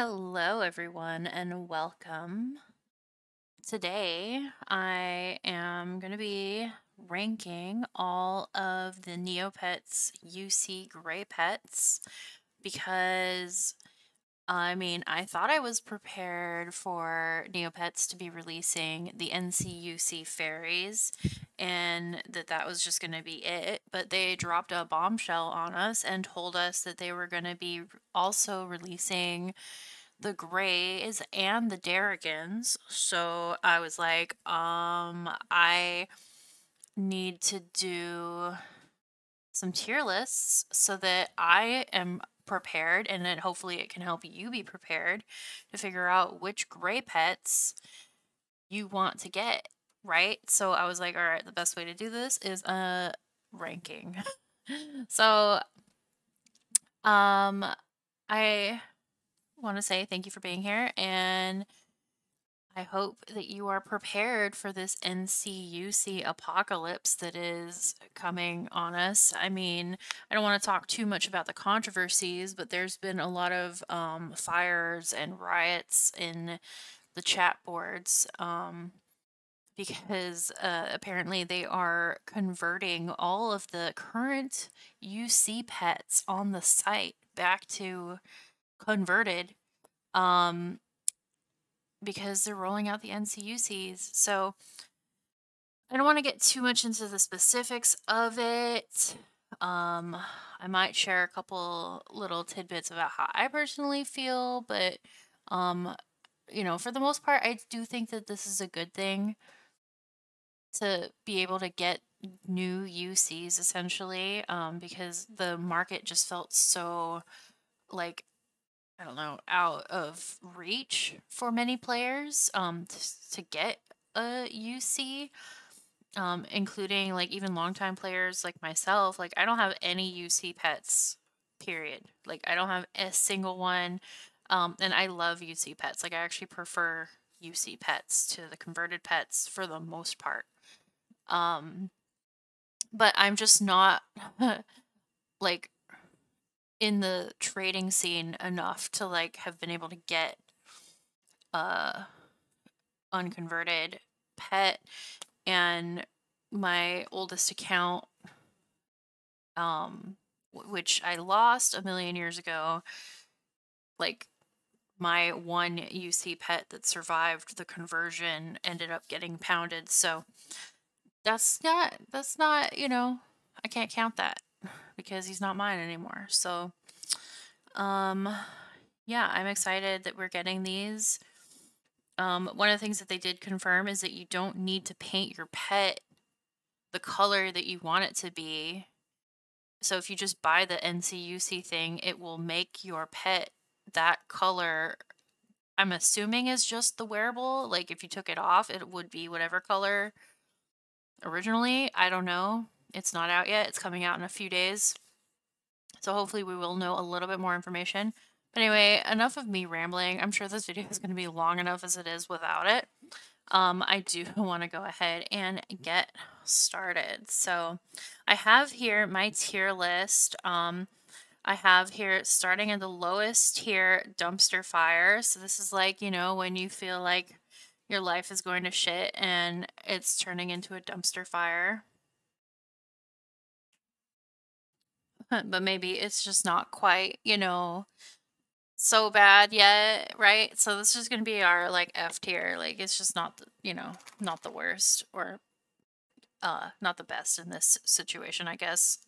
Hello, everyone, and welcome. Today, I am going to be ranking all of the Neopets UC Gray Pets because I mean, I thought I was prepared for Neopets to be releasing the NCUC fairies and that that was just going to be it. But they dropped a bombshell on us and told us that they were going to be also releasing the Greys and the Darigans. So I was like, um, I need to do some tier lists so that I am prepared and then hopefully it can help you be prepared to figure out which gray pets you want to get, right? So I was like, all right, the best way to do this is a ranking. so um I want to say thank you for being here and I hope that you are prepared for this NCUC apocalypse that is coming on us. I mean, I don't want to talk too much about the controversies, but there's been a lot of um, fires and riots in the chat boards um, because uh, apparently they are converting all of the current UC pets on the site back to converted um, because they're rolling out the NCUCs. So I don't want to get too much into the specifics of it. Um, I might share a couple little tidbits about how I personally feel, but um, you know, for the most part, I do think that this is a good thing to be able to get new UCs essentially, um, because the market just felt so like I don't know, out of reach for many players um, to, to get a UC, um, including like even longtime players like myself. Like, I don't have any UC pets, period. Like, I don't have a single one. Um, and I love UC pets. Like, I actually prefer UC pets to the converted pets for the most part. Um, but I'm just not like in the trading scene enough to like have been able to get a unconverted pet and my oldest account um which I lost a million years ago like my one UC pet that survived the conversion ended up getting pounded. So that's not that's not you know I can't count that because he's not mine anymore. So, um, yeah, I'm excited that we're getting these. Um, one of the things that they did confirm is that you don't need to paint your pet the color that you want it to be. So if you just buy the NCUC thing, it will make your pet that color. I'm assuming is just the wearable. Like if you took it off, it would be whatever color originally. I don't know. It's not out yet. It's coming out in a few days. So hopefully we will know a little bit more information. But anyway, enough of me rambling. I'm sure this video is going to be long enough as it is without it. Um, I do want to go ahead and get started. So I have here my tier list. Um, I have here starting at the lowest tier dumpster fire. So this is like, you know, when you feel like your life is going to shit and it's turning into a dumpster fire. but maybe it's just not quite, you know, so bad yet, right? So this is going to be our like F tier. Like it's just not, the, you know, not the worst or uh not the best in this situation, I guess.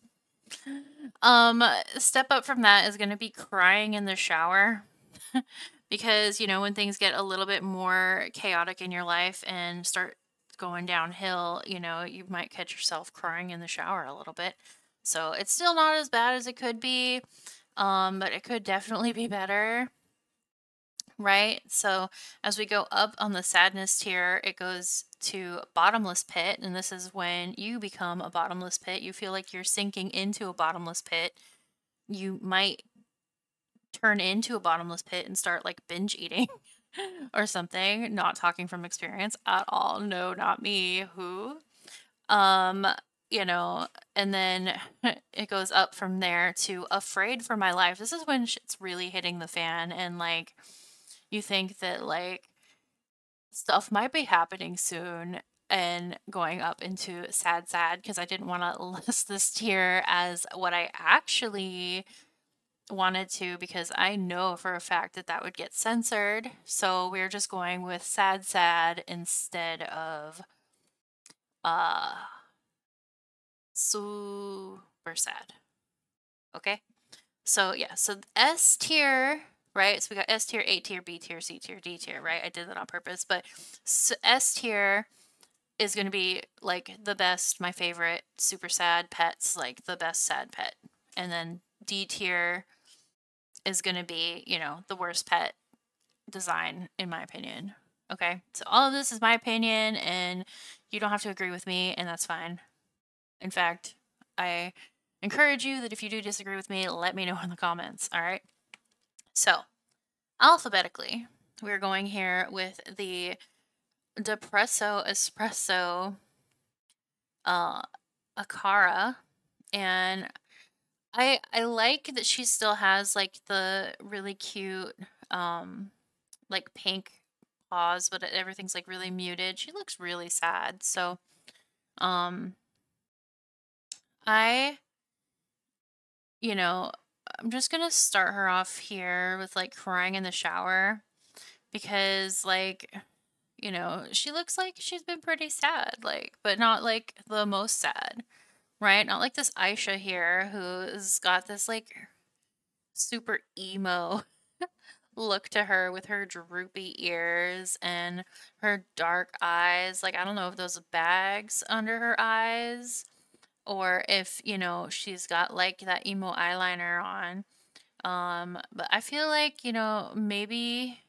Um step up from that is going to be crying in the shower. because, you know, when things get a little bit more chaotic in your life and start going downhill, you know, you might catch yourself crying in the shower a little bit. So it's still not as bad as it could be, um, but it could definitely be better. Right? So as we go up on the sadness tier, it goes to bottomless pit. And this is when you become a bottomless pit. You feel like you're sinking into a bottomless pit. You might turn into a bottomless pit and start like binge eating or something. Not talking from experience at all. No, not me. Who? Um, you know, and then it goes up from there to afraid for my life. This is when shit's really hitting the fan and like you think that like stuff might be happening soon and going up into sad sad because I didn't want to list this tier as what I actually wanted to because I know for a fact that that would get censored. So we're just going with sad sad instead of uh super sad. Okay? So yeah, so S tier, right? So we got S tier, A tier, B tier, C tier, D tier, right? I did that on purpose, but so S tier is going to be like the best, my favorite, super sad pets, like the best sad pet. And then D tier is going to be, you know, the worst pet design, in my opinion. Okay. So all of this is my opinion, and you don't have to agree with me, and that's fine. In fact, I encourage you that if you do disagree with me, let me know in the comments. All right. So, alphabetically, we're going here with the Depresso Espresso uh, Acara. And I I like that she still has like the really cute um like pink paws, but everything's like really muted. She looks really sad. So um I you know, I'm just going to start her off here with like crying in the shower because like you know, she looks like she's been pretty sad, like, but not like the most sad right? Not like this Aisha here who's got this like super emo look to her with her droopy ears and her dark eyes. Like, I don't know if those bags under her eyes or if, you know, she's got like that emo eyeliner on. Um, but I feel like, you know, maybe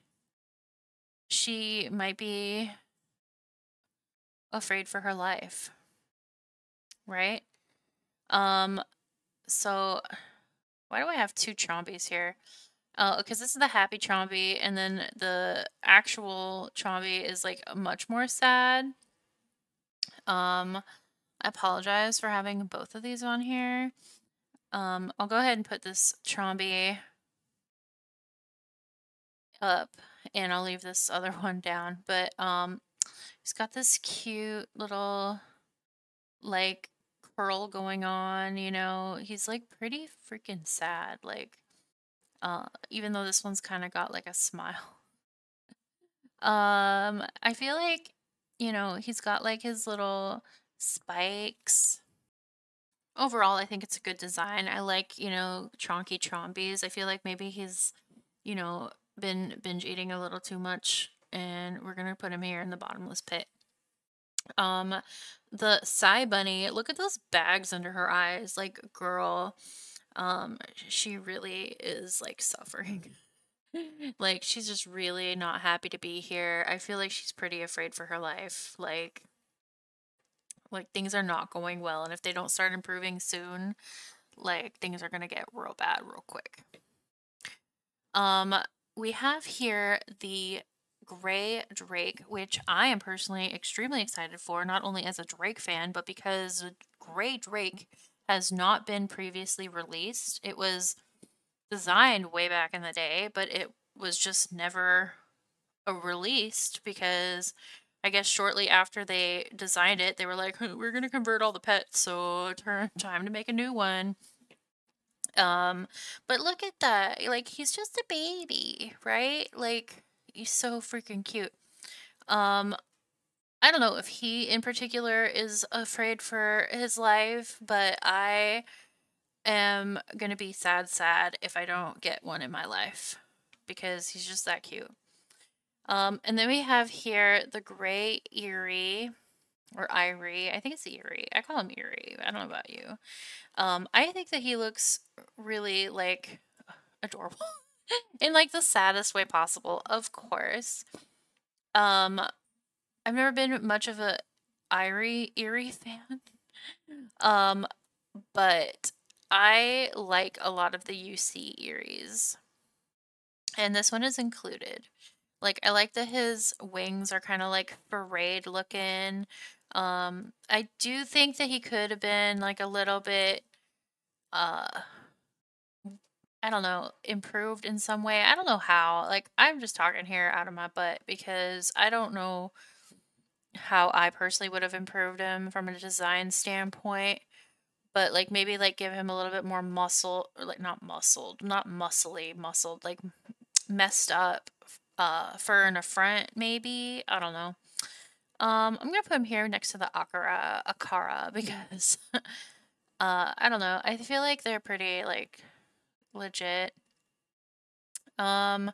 she might be afraid for her life. Right? Um, so why do I have two Chombies here? Oh, because this is the happy Chomby, and then the actual Chomby is like much more sad. Um, Apologize for having both of these on here. Um, I'll go ahead and put this Chomby up, and I'll leave this other one down. But um, he's got this cute little like curl going on, you know. He's like pretty freaking sad. Like, uh, even though this one's kind of got like a smile. um, I feel like, you know, he's got like his little spikes. Overall, I think it's a good design. I like, you know, Chonky Chombies. I feel like maybe he's, you know, been binge eating a little too much and we're gonna put him here in the bottomless pit. Um, the Cybunny, look at those bags under her eyes. Like, girl, um, she really is like suffering. like, she's just really not happy to be here. I feel like she's pretty afraid for her life. Like, like things are not going well, and if they don't start improving soon, like things are gonna get real bad real quick. Um, we have here the Gray Draik, which I am personally extremely excited for, not only as a Draik fan, but because Gray Draik has not been previously released. It was designed way back in the day, but it was just never released because I guess shortly after they designed it, they were like, "We're gonna convert all the pets, so turn time to make a new one." Um, but look at that, like he's just a baby, right? Like He's so freaking cute. Um, I don't know if he in particular is afraid for his life, but I am gonna be sad, sad if I don't get one in my life because he's just that cute. Um, and then we have here the gray Eerie or Irie. I think it's Eerie. I call him Eerie. I don't know about you. Um, I think that he looks really like adorable. in like the saddest way possible, of course. Um, I've never been much of a Irie Eerie fan. Um, but I like a lot of the UC Eries. And this one is included. Like I like that his wings are kind of like parade looking. Um, I do think that he could have been like a little bit, uh, I don't know, improved in some way. I don't know how. Like, I'm just talking here out of my butt because I don't know how I personally would have improved him from a design standpoint. But like maybe like give him a little bit more muscle or like not muscled, not muscly, muscled, like messed up uh fur in the front, maybe. I don't know. Um, I'm gonna put him here next to the Acara Acara because uh I don't know. I feel like they're pretty like legit. Um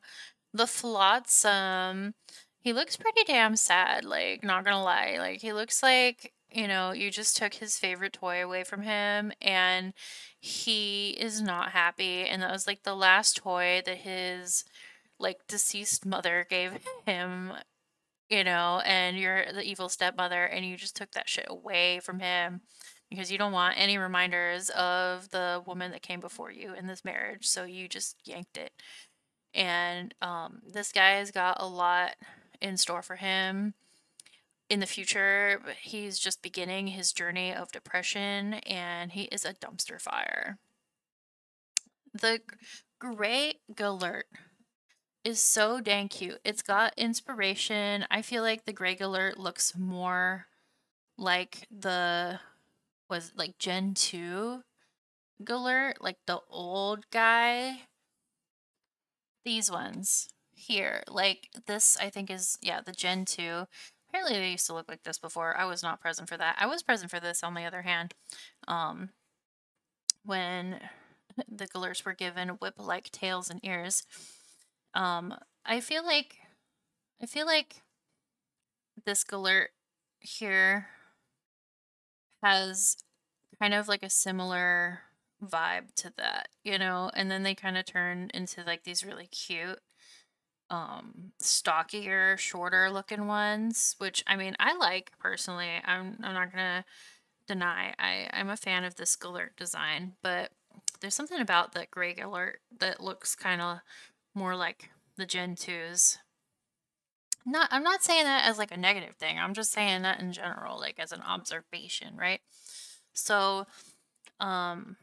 the Flotsam, he looks pretty damn sad, like not gonna lie. Like he looks like, you know, you just took his favorite toy away from him and he is not happy and that was like the last toy that his like deceased mother gave him you know, and you're the evil stepmother and you just took that shit away from him because you don't want any reminders of the woman that came before you in this marriage. So you just yanked it. And um, this guy's got a lot in store for him in the future. He's just beginning his journey of depression and he is a dumpster fire. The Gray Gelert is so dang cute. It's got inspiration. I feel like the Grey Gelert looks more like the was like Gen 2 Gelert, like the old guy. These ones here, like this I think is yeah, the Gen 2. Apparently they used to look like this before. I was not present for that. I was present for this on the other hand. Um when the Gelerts were given whip-like tails and ears. Um, I feel like I feel like this Gelert here has kind of like a similar vibe to that, you know, and then they kind of turn into like these really cute um stockier shorter looking ones which i mean i like personally. I'm i'm not gonna deny. I i'm a fan of this Gelert design but there's something about that gray Gelert that looks kind of more like the Gen 2s. Not I'm not saying that as like a negative thing. I'm just saying that in general, like as an observation, right? So, um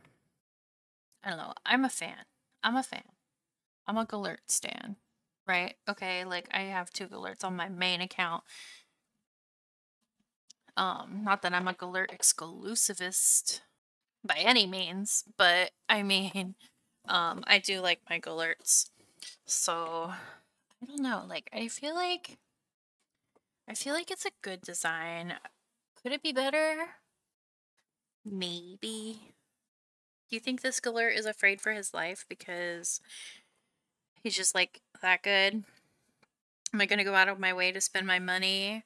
I don't know. I'm a fan. I'm a fan. I'm a Gelert stan, right? Okay, like I have two Gelerts on my main account. Um, not that I'm a Gelert exclusivist by any means, but I mean, um, I do like my Gelerts. So, I don't know, like, I feel like I feel like it's a good design. Could it be better? Maybe. Do you think this Gelert is afraid for his life because he's just like that good? Am I gonna go out of my way to spend my money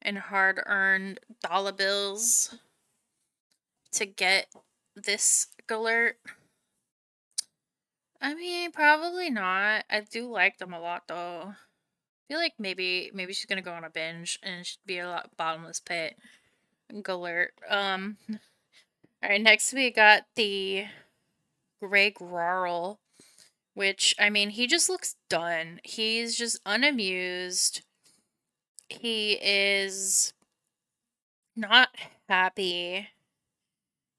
and hard earned dollar bills to get this Gelert? I mean, probably not. I do like them a lot though. I feel like maybe maybe she's gonna go on a binge and she'd be a lot bottomless pit. Gelert. Um Alright, next we got the Grey Grarl, which I mean he just looks done. He's just unamused. He is not happy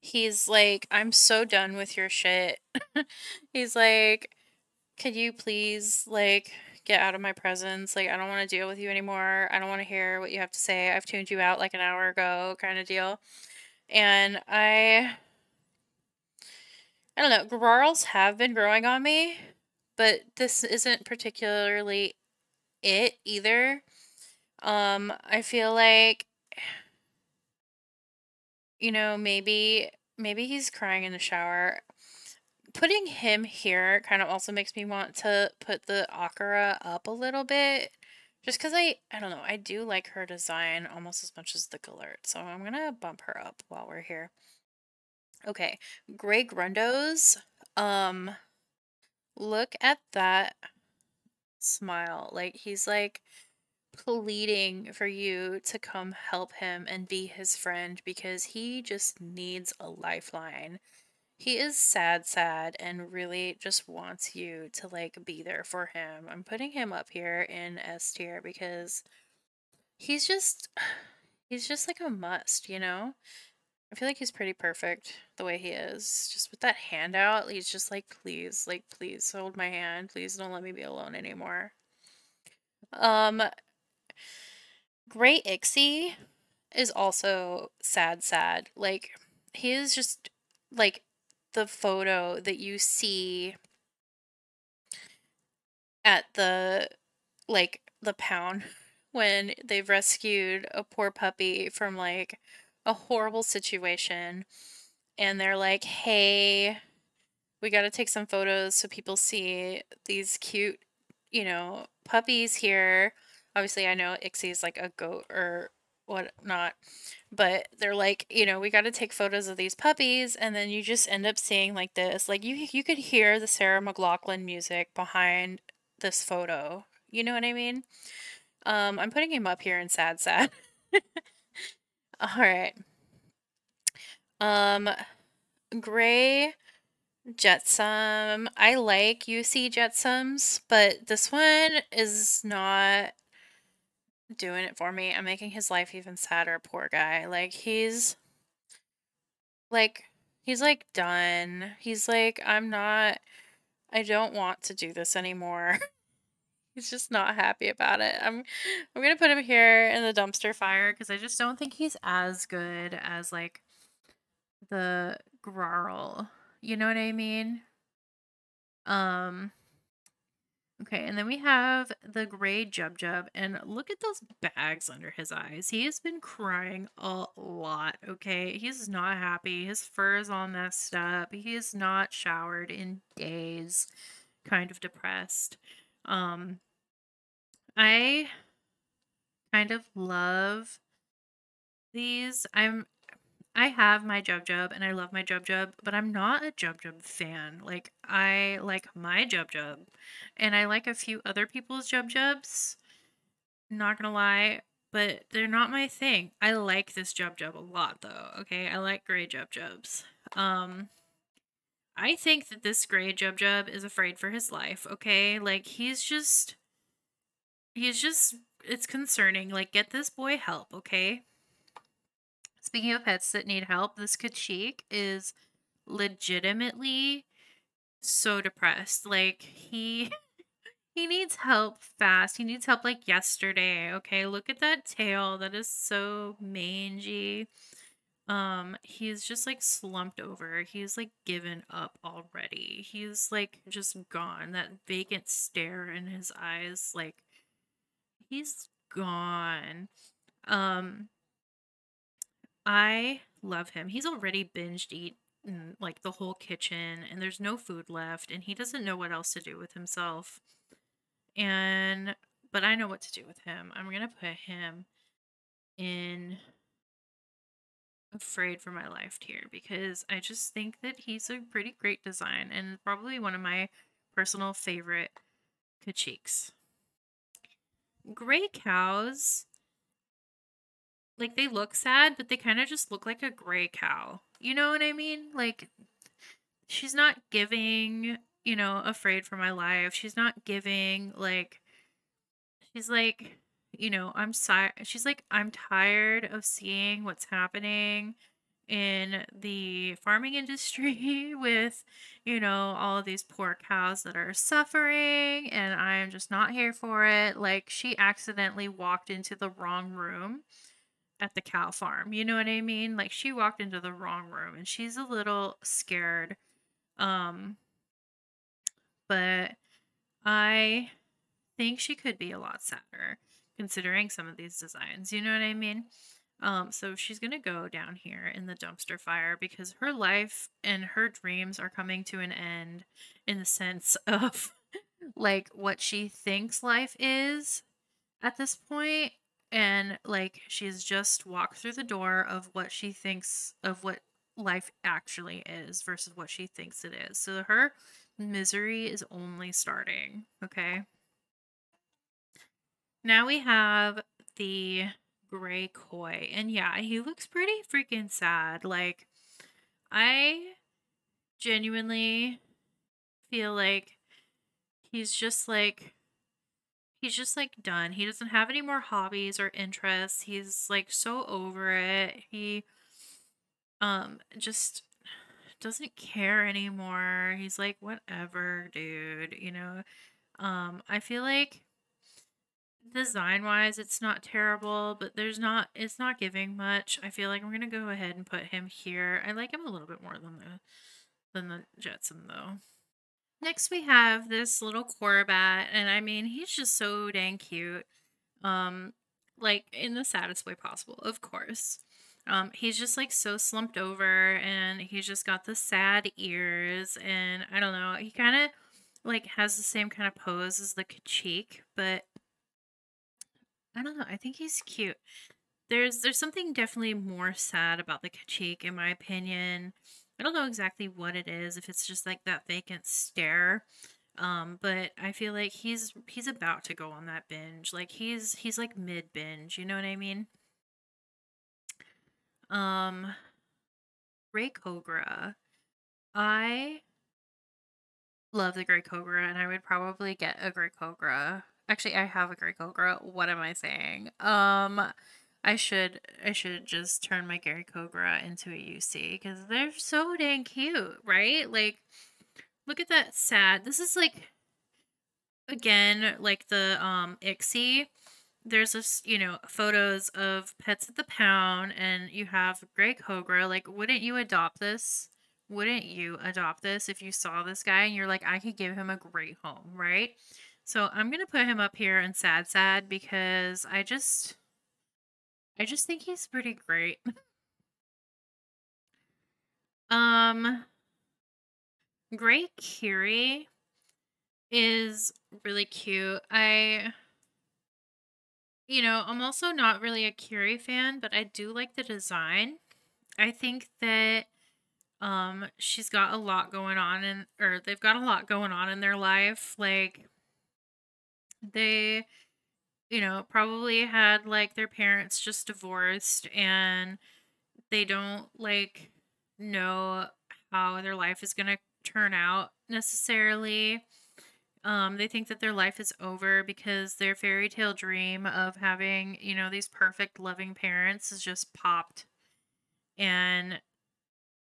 he's like, I'm so done with your shit. he's like, could you please, like, get out of my presence? Like, I don't want to deal with you anymore. I don't want to hear what you have to say. I've tuned you out like an hour ago, kind of deal. And I. I don't know. Grarls have been growing on me, but this isn't particularly it either. Um, I feel like you know, maybe maybe he's crying in the shower. Putting him here kind of also makes me want to put the Acara up a little bit. Just because I, I don't know, I do like her design almost as much as the Gelert. So I'm going to bump her up while we're here. Okay, Grey Grundos. Um, look at that smile. Like, he's like pleading for you to come help him and be his friend because he just needs a lifeline. He is sad, sad, and really just wants you to like be there for him. I'm putting him up here in S tier because he's just he's just like a must, you know? I feel like he's pretty perfect the way he is. Just with that handout, he's just like, please, like, please hold my hand. Please don't let me be alone anymore. Um, Great Ixi is also sad, sad. Like, he is just like the photo that you see at the like the pound when they've rescued a poor puppy from like a horrible situation and they're like, "Hey, we got to take some photos so people see these cute, you know, puppies here." Obviously, I know Ixi is like a goat or whatnot, but they're like, you know, we got to take photos of these puppies, and then you just end up seeing like this, like you you could hear the Sarah McLachlan music behind this photo. You know what I mean? Um, I'm putting him up here in sad sad. All right. Um, Gray Jetsam. I like UC Jetsams, but this one is not doing it for me. I'm making his life even sadder, poor guy. Like he's like he's like done. He's like I'm not I don't want to do this anymore. he's just not happy about it. I'm I'm going to put him here in the dumpster fire cuz I just don't think he's as good as like the Grarl. You know what I mean? Um Okay, and then we have the gray Jub Jub, and look at those bags under his eyes. He has been crying a lot, okay? He's not happy. His fur is all messed up. He has not showered in days, kind of depressed. Um, I kind of love these. I'm I have my Jub Jub and I love my Jub Jub, but I'm not a Jub Jub fan. Like, I like my Jub Jub and I like a few other people's Jub Jubs. Not gonna lie, but they're not my thing. I like this Jub Jub a lot though, okay? I like gray Jub Jubs. Um, I think that this gray Jub Jub is afraid for his life, okay? Like, he's just. He's just. It's concerning. Like, get this boy help, okay? Speaking of pets that need help, this Kacheek is legitimately so depressed. Like he he needs help fast. He needs help like yesterday. Okay, look at that tail. That is so mangy. Um, he's just like slumped over. He's like given up already. He's like just gone. That vacant stare in his eyes, like he's gone. Um, I love him. He's already binged eat mm, like the whole kitchen and there's no food left and he doesn't know what else to do with himself. And but I know what to do with him. I'm going to put him in afraid for my life tier because I just think that he's a pretty great design and probably one of my personal favorite Kacheeks. Gray cows like they look sad, but they kind of just look like a gray cow. You know what I mean? Like she's not giving, you know, afraid for my life. She's not giving like she's like, you know, I'm sorry. She's like I'm tired of seeing what's happening in the farming industry with, you know, all of these poor cows that are suffering and I'm just not here for it. Like she accidentally walked into the wrong room at the cow farm. You know what I mean? Like she walked into the wrong room and she's a little scared. Um but I think she could be a lot sadder considering some of these designs. You know what I mean? Um so she's going to go down here in the dumpster fire because her life and her dreams are coming to an end in the sense of like what she thinks life is at this point and like she's just walked through the door of what she thinks of what life actually is versus what she thinks it is. So her misery is only starting, okay? Now we have the gray koi. And yeah, he looks pretty freaking sad. Like I genuinely feel like he's just like he's just like done. He doesn't have any more hobbies or interests. He's like so over it. He um just doesn't care anymore. He's like whatever, dude, you know. Um I feel like design wise it's not terrible, but there's not it's not giving much. I feel like I'm going to go ahead and put him here. I like him a little bit more than the than the Jetsam though. Next we have this little Korbat, and I mean he's just so dang cute. Um, like in the saddest way possible, of course. Um, he's just like so slumped over, and he's just got the sad ears, and I don't know. He kind of like has the same kind of pose as the Kacheek, but I don't know. I think he's cute. There's there's something definitely more sad about the Kacheek, in my opinion. I don't know exactly what it is, if it's just like that vacant stare. Um, but I feel like he's he's about to go on that binge. Like he's he's like mid binge, you know what I mean? Um Gray Kougra. I love the Gray Kougra and I would probably get a Gray Kougra. Actually, I have a Gray Kougra. What am I saying? Um I should I should just turn my Gray Kougra into a UC because they're so dang cute, right? Like, look at that sad. This is like again like the um Ixi. There's this, you know, photos of pets at the pound, and you have Gray Kougra. Like, wouldn't you adopt this? Wouldn't you adopt this if you saw this guy and you're like, I could give him a great home, right? So I'm gonna put him up here in sad sad because I just I just think he's pretty great. um, Gray Kyrii is really cute. I, you know, I'm also not really a Kyrii fan, but I do like the design. I think that um she's got a lot going on and or they've got a lot going on in their life like they you know, probably had like their parents just divorced and they don't like know how their life is going to turn out necessarily. Um, they think that their life is over because their fairy tale dream of having, you know, these perfect loving parents is just popped. And,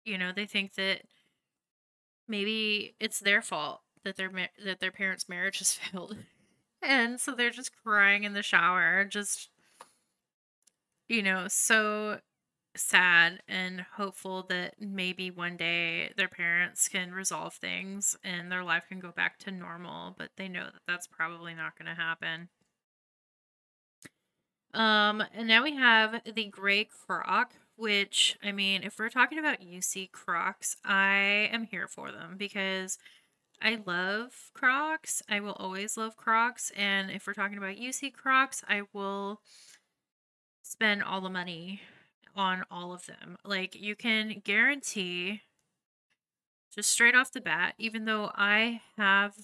you know, they think that maybe it's their fault that their that their parents' marriage has failed. And so they're just crying in the shower, just, you know, so sad and hopeful that maybe one day their parents can resolve things and their life can go back to normal, but they know that that's probably not going to happen. Um, and now we have the gray Krawk, which I mean, if we're talking about UC Krawks, I am here for them because I love Krawks. I will always love Krawks. And if we're talking about UC Krawks, I will spend all the money on all of them. Like, you can guarantee, just straight off the bat, even though I have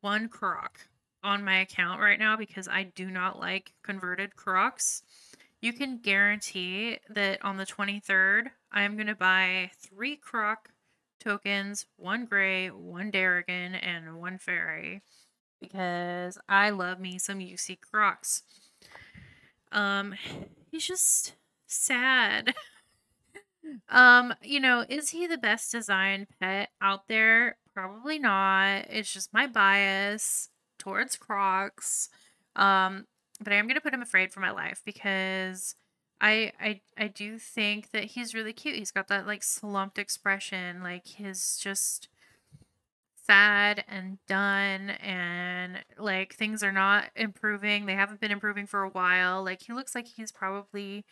one Krawk on my account right now because I do not like converted Krawks, you can guarantee that on the 23rd, I'm going to buy three Krawk tokens, one gray, one Darigan, and one fairy. Because I love me some UC Krawks. Um, he's just sad. um, you know, is he the best designed pet out there? Probably not. It's just my bias towards Krawks. Um, but I am gonna put him afraid for my life because I I I do think that he's really cute. He's got that like slumped expression, like he's just sad and done and like things are not improving. They haven't been improving for a while. Like he looks like he's probably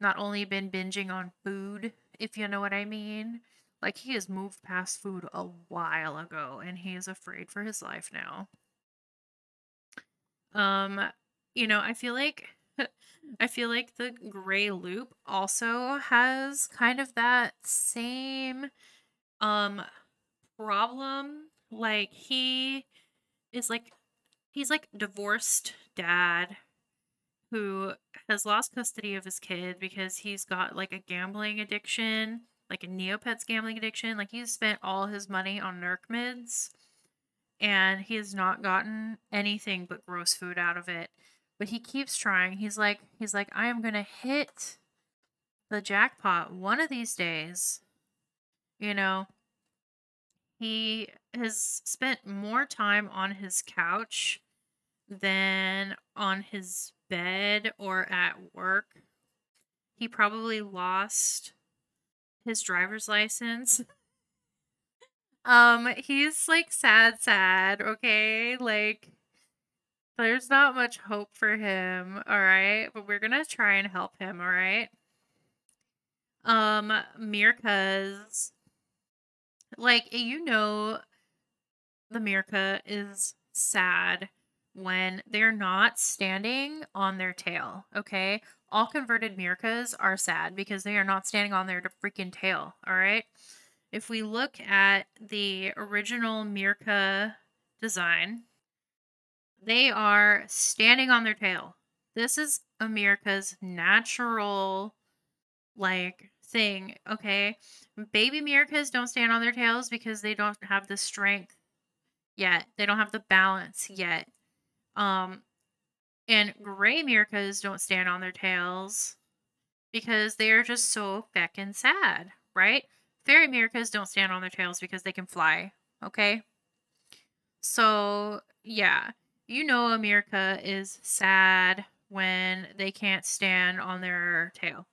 not only been binging on food, if you know what I mean. Like he has moved past food a while ago and he is afraid for his life now. Um, you know, I feel like I feel like the gray Lupe also has kind of that same um problem. Like he is like he's like divorced dad who has lost custody of his kid because he's got like a gambling addiction, like a Neopets gambling addiction. Like he's spent all his money on Nerc mids and he has not gotten anything but gross food out of it. But he keeps trying. He's like he's like I am to hit the jackpot one of these days. You know, he has spent more time on his couch than on his bed or at work. He probably lost his driver's license. um, he's like sad, sad, okay? Like, there's not much hope for him, alright? But we're gonna try and help him, alright? Um, Meerca's like you know the Meerca is sad when they're not standing on their tail, okay? All converted Meercas are sad because they are not standing on their freaking tail, all right? If we look at the original Meerca design, they are standing on their tail. This is America's natural like thing, okay? Baby Americas don't stand on their tails because they don't have the strength yet. They don't have the balance yet. Um, and gray Americas don't stand on their tails because they are just so feckin' sad, right? Fairy Americas don't stand on their tails because they can fly, okay? So, yeah, you know America is sad when they can't stand on their tail.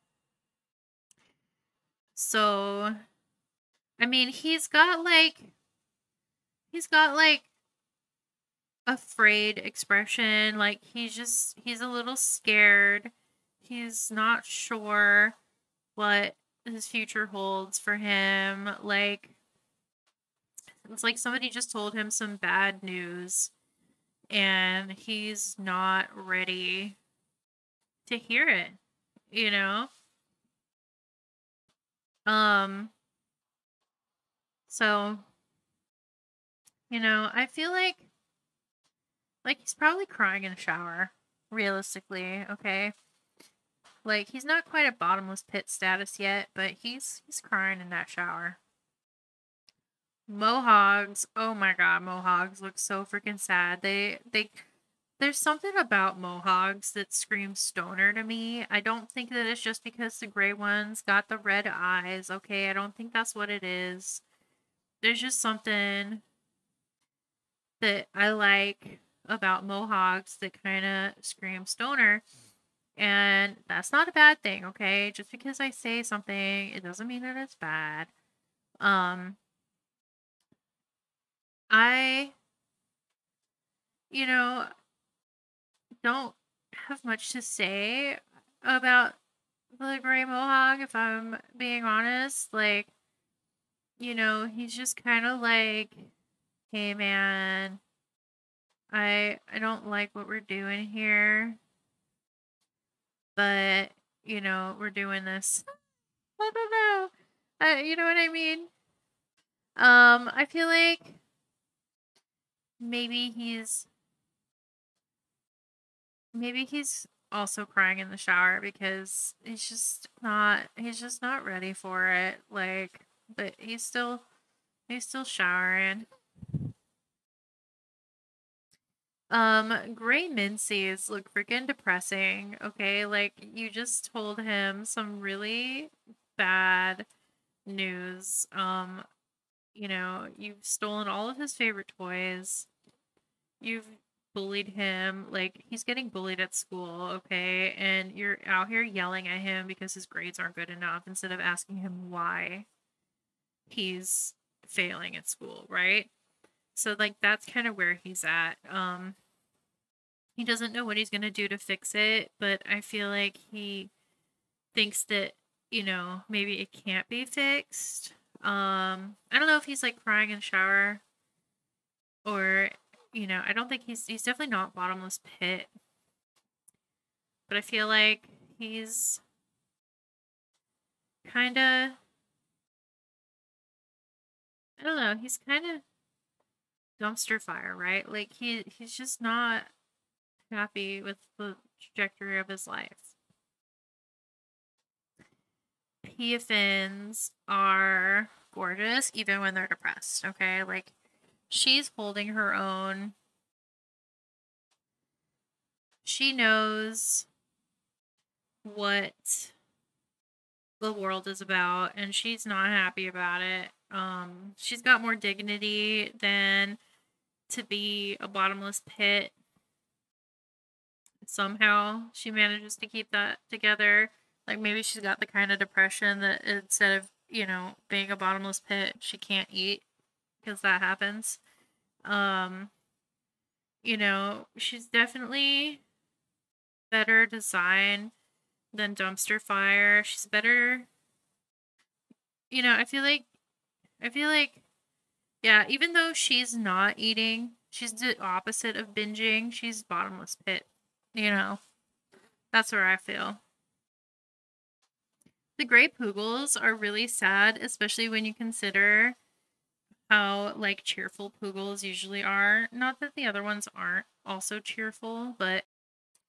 So, I mean, he's got like, he's got like afraid expression. Like he's just he's a little scared. He's not sure what his future holds for him. Like it's like somebody just told him some bad news and he's not ready to hear it, you know? Um so you know, I feel like like he's probably crying in a shower, realistically, okay? Like he's not quite at bottomless pit status yet, but he's he's crying in that shower. Moehogs, oh my god, Moehogs look so freaking sad. They they there's something about Moehogs that screams stoner to me. I don't think that it's just because the gray ones got the red eyes. Okay, I don't think that's what it is. There's just something that I like about Moehogs that kind of scream stoner. And that's not a bad thing, okay? Just because I say something, it doesn't mean that it's bad. Um I you know don't have much to say about the gray Moehog if I'm being honest. Like you know, he's just kind of like, "Hey man, I I don't like what we're doing here. But, you know, we're doing this. I don't know. Uh, you know what I mean? Um, I feel like maybe he's maybe he's also crying in the shower because he's just not he's just not ready for it like but he's still he's still showering Um, Gray Myncies look freaking depressing, okay? Like, you just told him some really bad news. Um, you know, you've stolen all of his favorite toys. You've bullied him. Like, he's getting bullied at school, okay? And you're out here yelling at him because his grades aren't good enough instead of asking him why he's failing at school, right? So like that's kind of where he's at. Um he doesn't know what he's going to do to fix it, but I feel like he thinks that, you know, maybe it can't be fixed. Um, I don't know if he's like crying in the shower or, you know, I don't think he's he's definitely not bottomless pit. But I feel like he's kind of I don't know, he's kind of dumpster fire, right? Like he he's just not happy with the trajectory of his life. Peophins are gorgeous even when they're depressed, okay? Like, she's holding her own. She knows what the world is about and she's not happy about it. Um she's got more dignity than to be a bottomless pit. Somehow she manages to keep that together. Like maybe she's got the kind of depression that instead of, you know, being a bottomless pit, she can't eat because that happens. Um you know, she's definitely better design than dumpster fire. She's better. You know, I feel like, I feel like, yeah, even though she's not eating, she's the opposite of binging. She's bottomless pit. You know, that's where I feel. The gray poogles are really sad, especially when you consider how like cheerful poogles usually are. Not that the other ones aren't also cheerful, but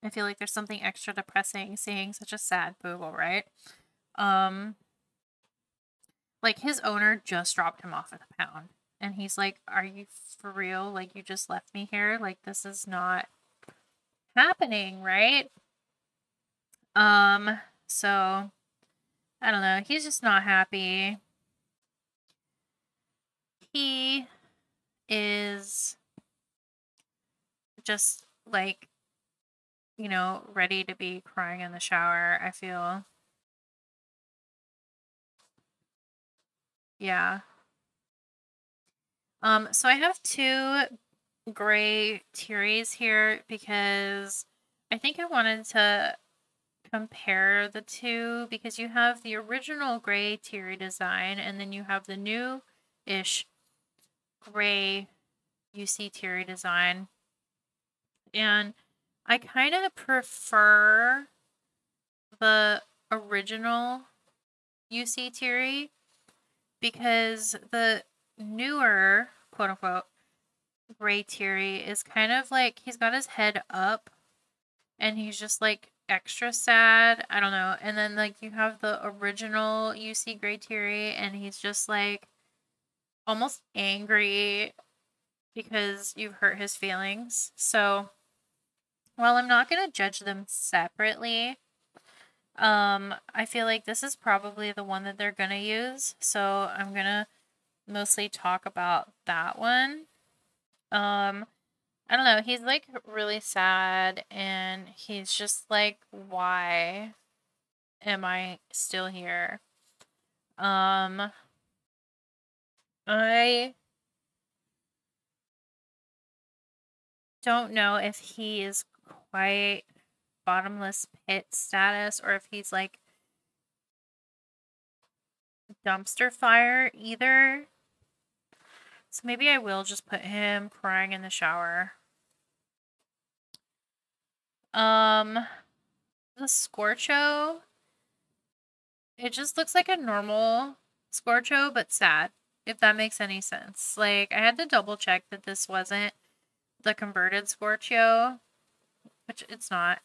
I feel like there's something extra depressing seeing such a sad Poogle, right? Um, like his owner just dropped him off at the pound, and he's like, "Are you for real? Like you just left me here? Like this is not happening, right?" Um, so I don't know. He's just not happy. He is just like you know, ready to be crying in the shower, I feel. Yeah. Um, so I have two gray Pteris here because I think I wanted to compare the two because you have the original gray Pteri design and then you have the new-ish gray UC Pteri design. And I kind of prefer the original UC Pteri because the newer, quote unquote, Gray Pteri is kind of like he's got his head up and he's just like extra sad. I don't know. And then like you have the original UC Gray Pteri and he's just like almost angry because you've hurt his feelings. So while I'm not going to judge them separately, um, I feel like this is probably the one that they're going to use. So I'm going to mostly talk about that one. Um, I don't know. He's like really sad and he's just like, why am I still here? Um, I don't know if he is quite bottomless pit status or if he's like dumpster fire either. So maybe I will just put him crying in the shower. Um, the Scorchio, it just looks like a normal Scorchio, but sad, if that makes any sense. Like, I had to double check that this wasn't the converted Scorchio which it's not.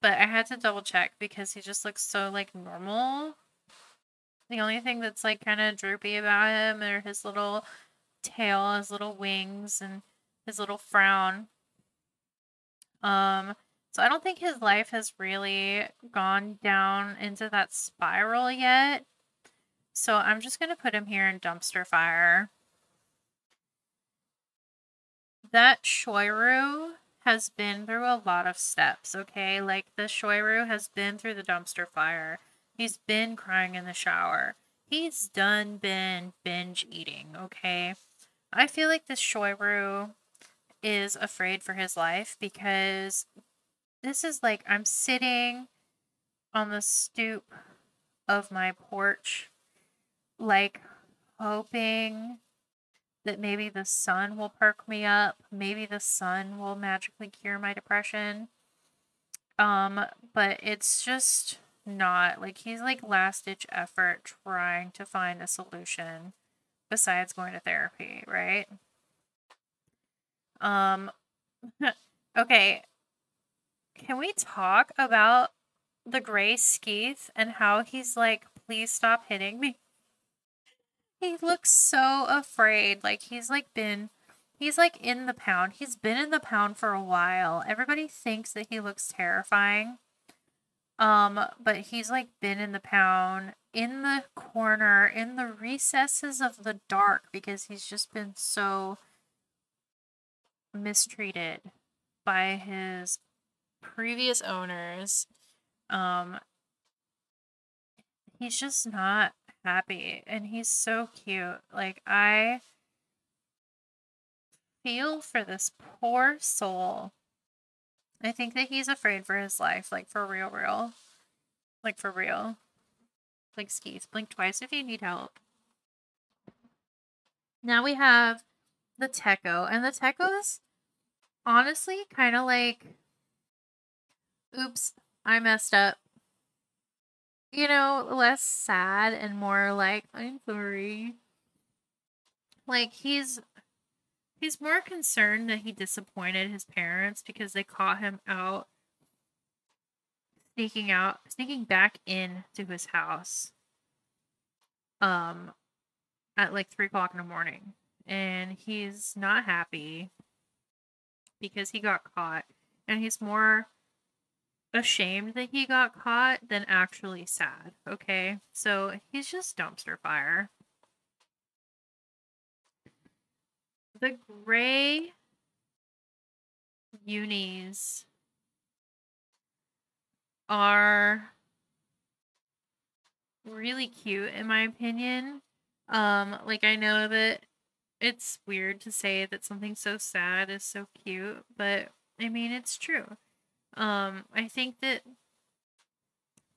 But I had to double check because he just looks so like normal. The only thing that's like kind of droopy about him are his little tail, his little wings, and his little frown. Um, so I don't think his life has really gone down into that spiral yet. So I'm just going to put him here in dumpster fire. That Shoyru has been through a lot of steps, okay? Like the Shoyru has been through the dumpster fire. He's been crying in the shower. He's done been binge eating, okay? I feel like this Shoyru is afraid for his life because this is like I'm sitting on the stoop of my porch, like hoping that maybe the sun will perk me up. Maybe the sun will magically cure my depression. Um, but it's just not like he's like last ditch effort trying to find a solution besides going to therapy, right? Um okay. Can we talk about the gray Skeith and how he's like, please stop hitting me? He looks so afraid. Like he's like been he's like in the pound. He's been in the pound for a while. Everybody thinks that he looks terrifying. Um, but he's like been in the pound, in the corner, in the recesses of the dark because he's just been so mistreated by his previous owners. Um, he's just not happy and he's so cute. Like, I feel for this poor soul. I think that he's afraid for his life, like for real, real. Like for real. Blink skis. Blink twice if you need help. Now we have the Techo, and the Techo is honestly kind of like, oops, I messed up. You know, less sad and more like, I'm sorry. Like he's he's more concerned that he disappointed his parents because they caught him out sneaking out sneaking back in to his house um at like three o'clock in the morning and he's not happy because he got caught and he's more ashamed that he got caught than actually sad okay so he's just dumpster fire the gray unis are really cute in my opinion. Um like I know that it's weird to say that something so sad is so cute, but I mean it's true. Um I think that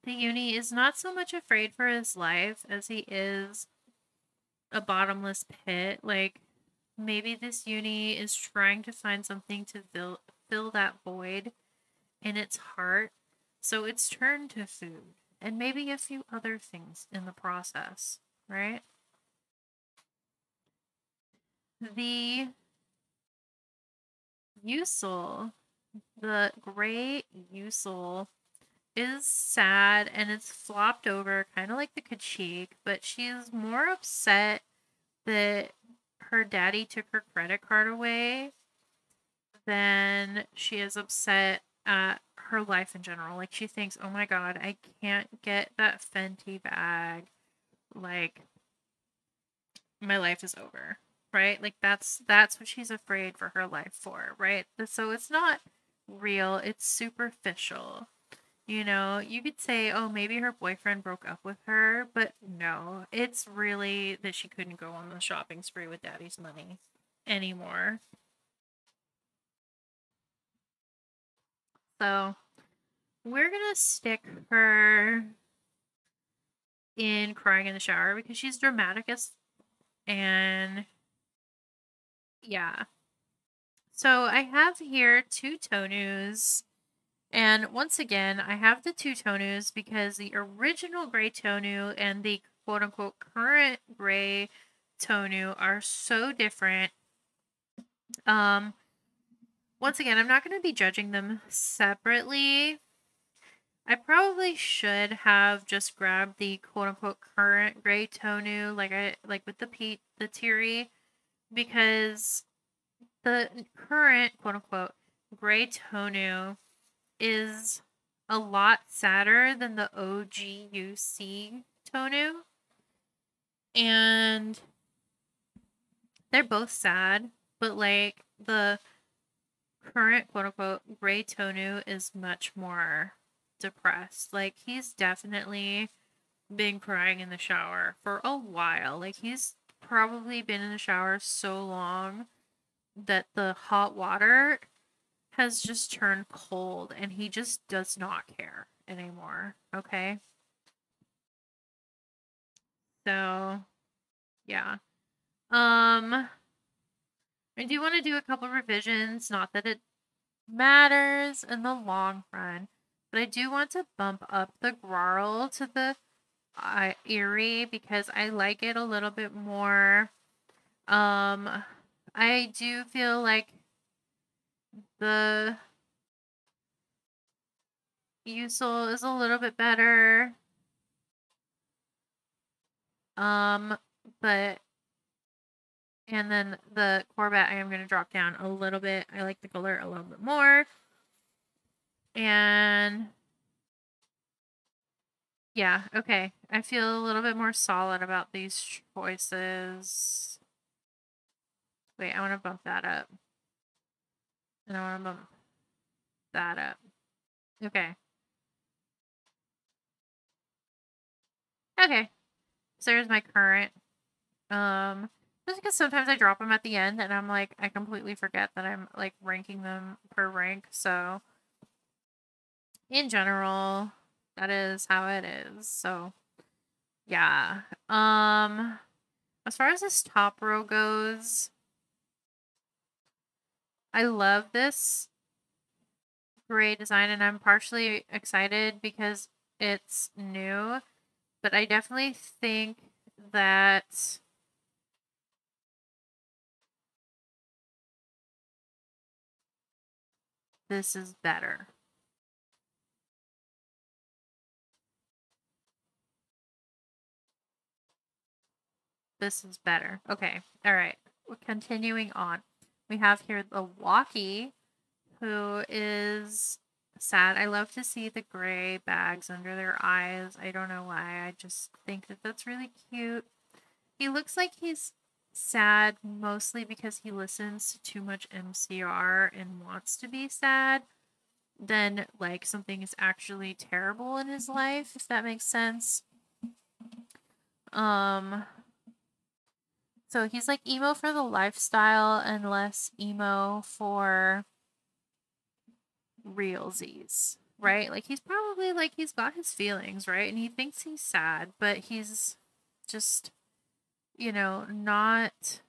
the uni is not so much afraid for his life as he is a bottomless pit. Like maybe this uni is trying to find something to fill fill that void in its heart. So it's turned to food and maybe a few other things in the process, right? The Usul, the gray Usul, is sad and it's flopped over, kind of like the Kacheek, but she's more upset that her daddy took her credit card away than she is upset at her life in general. Like she thinks, "Oh my god, I can't get that Fenty bag." Like my life is over, right? Like that's that's what she's afraid for her life for, right? So it's not real, it's superficial. You know, you could say, oh, maybe her boyfriend broke up with her, but no, it's really that she couldn't go on the shopping spree with daddy's money anymore. So we're gonna stick her in crying in the shower because she's dramatic as and yeah. So I have here two Tonus and once again, I have the two Tonus because the original gray Tonu and the quote unquote current gray Tonu are so different. Um, once again, I'm not going to be judging them separately. I probably should have just grabbed the quote unquote current gray Tonu, like I like with the Pete the Teary, because the current quote unquote gray Tonu is a lot sadder than the OGUC Tonu. And they're both sad, but like the current quote unquote gray Tonu is much more depressed. Like he's definitely been crying in the shower for a while. Like he's probably been in the shower so long that the hot water has just turned cold and he just does not care anymore. Okay. So, yeah. Um, I do want to do a couple revisions. Not that it matters in the long run, but I do want to bump up the Grarrl to the uh, Eyrie because I like it a little bit more. Um, I do feel like the Usul is a little bit better. Um, but And then the Corvette, I am going to drop down a little bit. I like the color a little bit more. And yeah, okay. I feel a little bit more solid about these choices. Wait, I want to bump that up. And I want to bump that up. Okay. Okay. So there's my current. Um, just because sometimes I drop them at the end and I'm like, I completely forget that I'm like ranking them per rank. So in general, that is how it is. So yeah. Um, as far as this top row goes, I love this gray design and I'm partially excited because it's new, but I definitely think that this is better. This is better. Okay. All right. We're continuing on. We have here the Wocky who is sad. I love to see the gray bags under their eyes. I don't know why. I just think that that's really cute. He looks like he's sad mostly because he listens to too much MCR and wants to be sad then like something is actually terrible in his life if that makes sense um so he's like emo for the lifestyle and less emo for realsies, right? Like he's probably like he's got his feelings, right? And he thinks he's sad, but he's just you know, not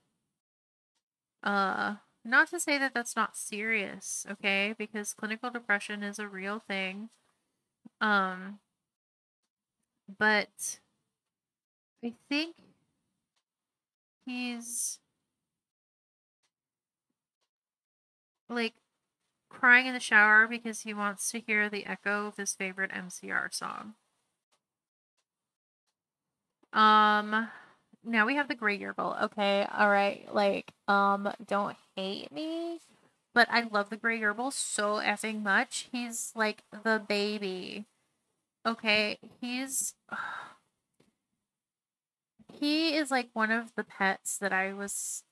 uh not to say that that's not serious, okay? Because clinical depression is a real thing. Um but I think he's like crying in the shower because he wants to hear the echo of his favorite MCR song. Um now we have the gray Yurble. Okay, all right. Like, um, don't hate me, but I love the gray Yurble so effing much. He's like the baby. Okay, he's he is like one of the pets that I was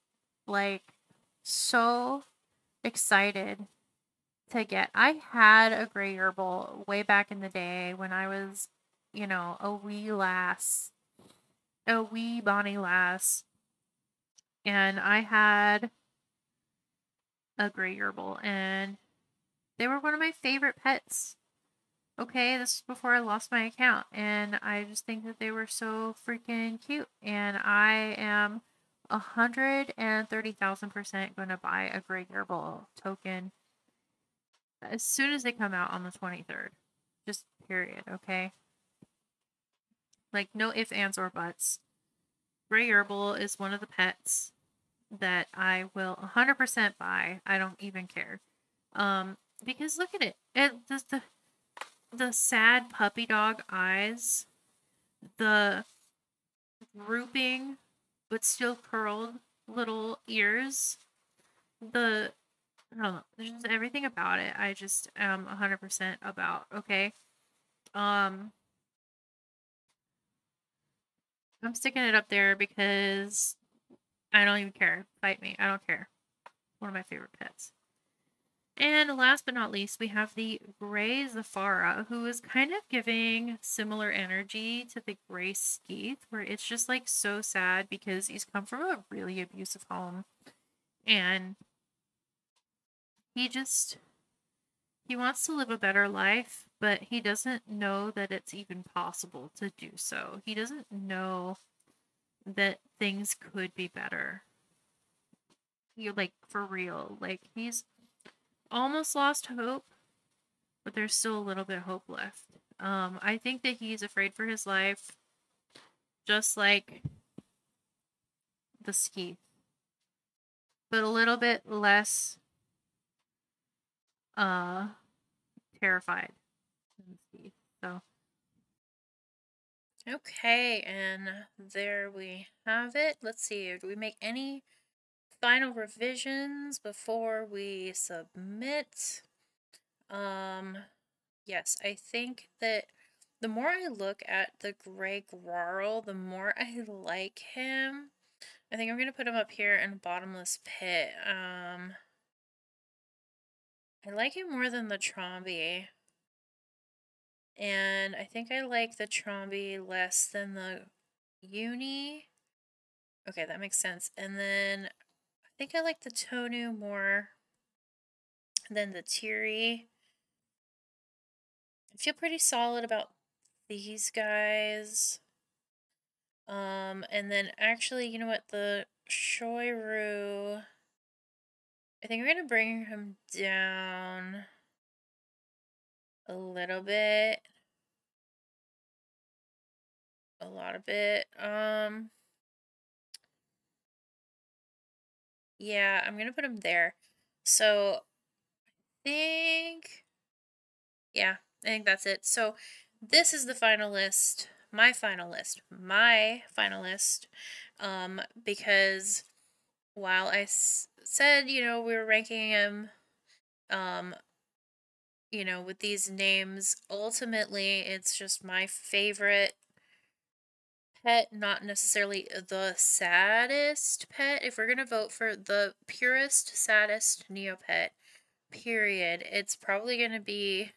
like so excited to get. I had a gray Yurble way back in the day when I was, you know, a wee lass, a wee bonny lass, and I had a gray Yurble, and they were one of my favorite pets okay, this is before I lost my account. And I just think that they were so freaking cute. And I am 130,000% going to buy a Grey Yurble token as soon as they come out on the 23rd. Just period, okay? Like, no ifs, ands, or buts. Grey Yurble is one of the pets that I will 100% buy. I don't even care. Um, because look at it. It the, the the sad puppy dog eyes, the drooping but still curled little ears, the I don't know, there's just everything about it. I just am 100% about, okay? Um I'm sticking it up there because I don't even care. Fight me. I don't care. One of my favorite pets. And last but not least, we have the Gray Zafara, who is kind of giving similar energy to the Gray Skeith, where it's just like so sad because he's come from a really abusive home. And he just, he wants to live a better life, but he doesn't know that it's even possible to do so. He doesn't know that things could be better. You're like for real. Like he's almost lost hope, but there's still a little bit of hope left. Um, I think that he's afraid for his life, just like the ski, but a little bit less uh terrified. So. Okay, and there we have it. Let's see, do we make any final revisions before we submit. Um, yes, I think that the more I look at the Gray Grarrl, the more I like him. I think I'm going to put him up here in Bottomless Pit. Um, I like him more than the Chomby. And I think I like the Chomby less than the Uni. Okay, that makes sense. And then think I like the Tonu more than the Pteri. I feel pretty solid about these guys. Um, and then actually, you know what? The Shoyru. I think we're going to bring him down a little bit. A lot of it. Um, yeah, I'm to put him there. So, I think, yeah, I think that's it. So, this is the final list my final list, my final list, um, because while I said, you know, we were ranking him, um, you know, with these names, ultimately it's just my favorite pet, not necessarily the saddest pet. If we're going to vote for the purest, saddest Neopet, period, it's probably going to be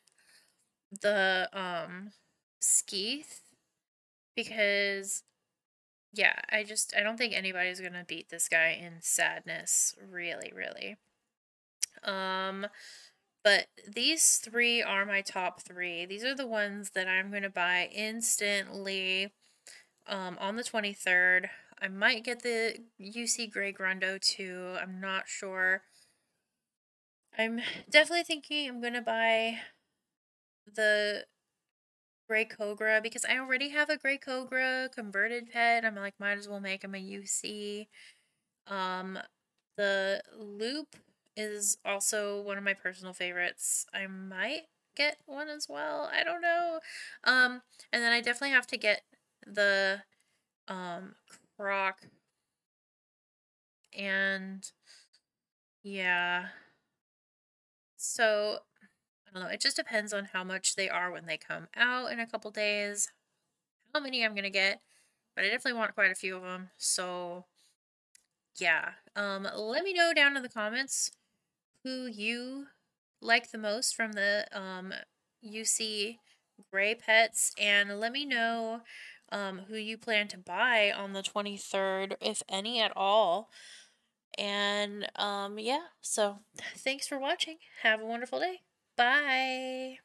the um Skeith because yeah, I just I don't think anybody's going to beat this guy in sadness, really, really. Um but these three are my top 3. These are the ones that I'm going to buy instantly um on the 23rd. I might get the UC Grey Grundo too. I'm not sure. I'm definitely thinking I'm going to buy the Gray Kougra because I already have a Gray Kougra converted pet. I'm like, might as well make him a UC. Um, the Lupe is also one of my personal favorites. I might get one as well. I don't know. Um, and then I definitely have to get the um Krawk. And yeah. So I don't know. It just depends on how much they are when they come out in a couple days, how many I'm going to get. But I definitely want quite a few of them. So, yeah. Um, let me know down in the comments who you like the most from the um, UC Gray Pets. And let me know um, who you plan to buy on the 23rd, if any at all. And um, yeah, so thanks for watching. Have a wonderful day. Bye.